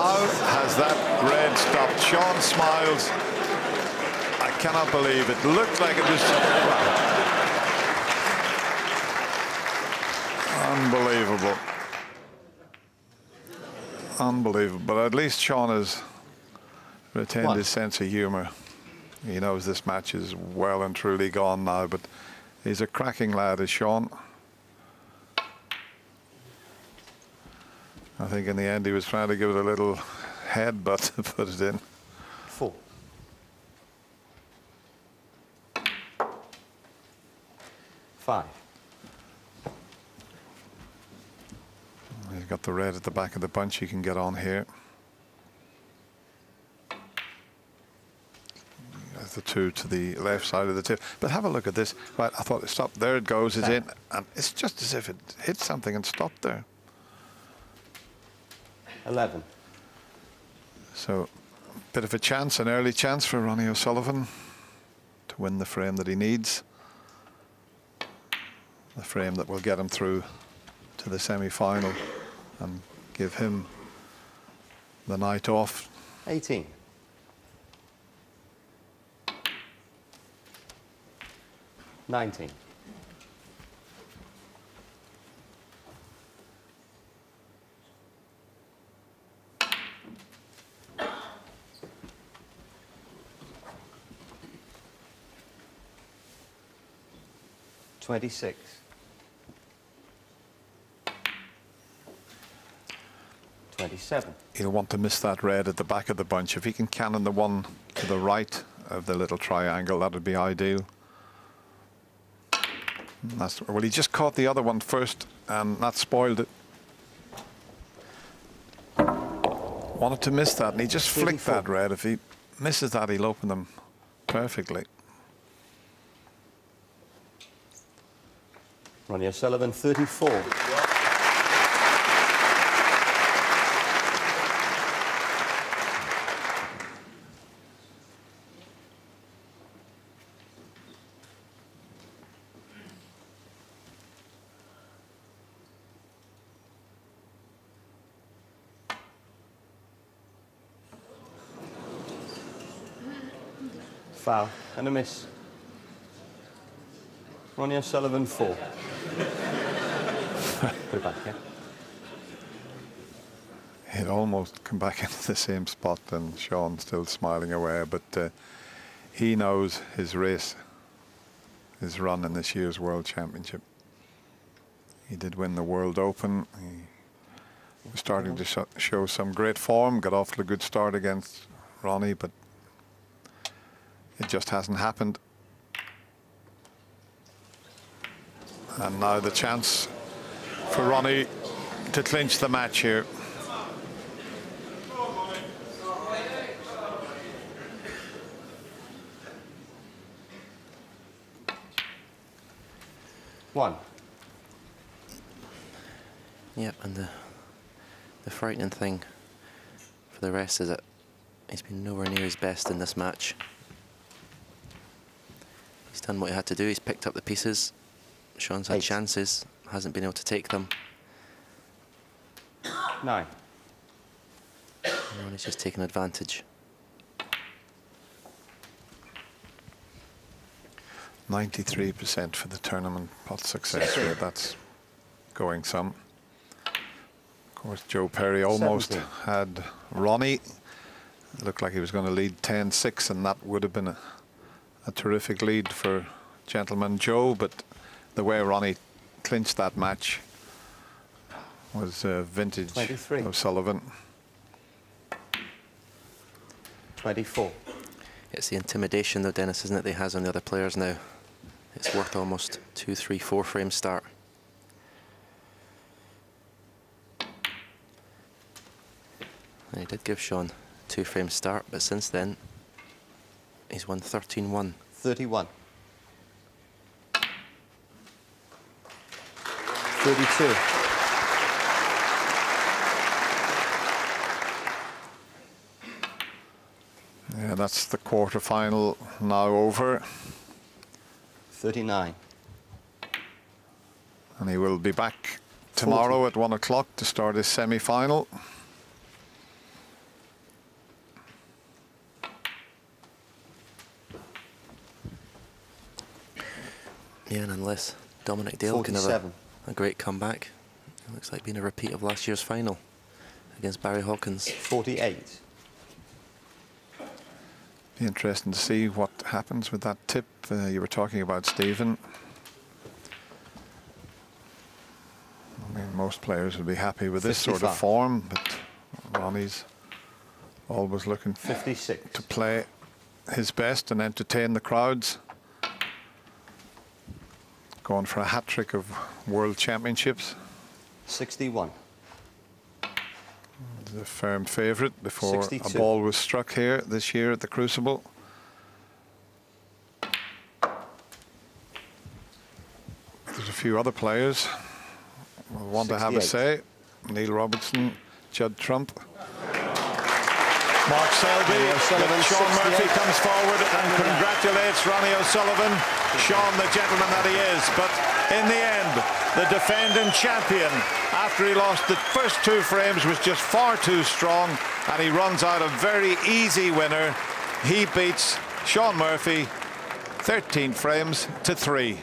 How has that red stopped? Shaun smiles. I cannot believe it. Looked like it was. Unbelievable. Unbelievable. But at least Shaun has retained What? his sense of humour. He knows this match is well and truly gone now, but he's a cracking lad, is Shaun. I think in the end he was trying to give it a little headbutt to put it in. Four. Five. He's got the red at the back of the bunch he can get on here. There's the two to the left side of the tip. But have a look at this. Right, I thought it stopped. There it goes, it's in. And it's just as if it hit something and stopped there. Eleven. So, a bit of a chance, an early chance for Ronnie O'Sullivan to win the frame that he needs. The frame that will get him through to the semi-final and give him the night off. Eighteen. Nineteen. Twenty-six. Twenty-seven. He'll want to miss that red at the back of the bunch. If he can cannon the one to the right of the little triangle, that would be ideal. That's, well, he just caught the other one first, and that spoiled it. Wanted to miss that, and he just flicked 34. that red. If he misses that, he'll open them perfectly. Ronnie O'Sullivan, 34. Foul and a miss. Ronnie O'Sullivan, four. Put it almost come back into the same spot, and Shaun still smiling away. But uh, he knows his race, his run in this year's World Championship. He did win the World Open. He was starting to sho- show some great form. Got off to a good start against Ronnie, but it just hasn't happened. And now the chance for Ronnie to clinch the match here. One. Yep, and the the frightening thing for the rest is that he's been nowhere near his best in this match. He's done what he had to do. He's picked up the pieces. Shaun's had Eight. chances, hasn't been able to take them. Nine. Ronnie's just taking advantage. Ninety-three percent for the tournament pot success rate. That's going some. Of course, Joe Perry almost Seventeen. had Ronnie. It looked like he was going to lead 10-6, and that would have been a, a terrific lead for Gentleman Joe. But the way Ronnie clinched that match was uh, vintage 23. O'Sullivan. 24. It's the intimidation, though, Dennis, isn't it, that he has on the other players now. It's worth almost two, three, four frame start. And he did give Shaun two frame start, but since then, he's won 13-1. 31. 32. Yeah, that's the quarter final now over. 39. And he will be back tomorrow 40. at 1 o'clock to start his semi-final. Yeah, and unless Dominic Dale can have a a great comeback, it looks like being a repeat of last year's final against Barry Hawkins. 48. Be interesting to see what happens with that tip uh, you were talking about, Stephen. I mean, most players would be happy with this sort of form, but Ronnie's always looking 56. to play his best and entertain the crowds. Going for a hat trick of world championships. 61. The firm favourite before 62. a ball was struck here this year at the Crucible. There's a few other players will want to have a say. Neil Robertson, Judd Trump. Mark Selby, Ronnie Shaun Murphy comes forward and congratulates Ronnie O'Sullivan, Shaun the gentleman that he is. But in the end, the defending champion, after he lost the first two frames, was just far too strong and he runs out a very easy winner. He beats Shaun Murphy 13 frames to three.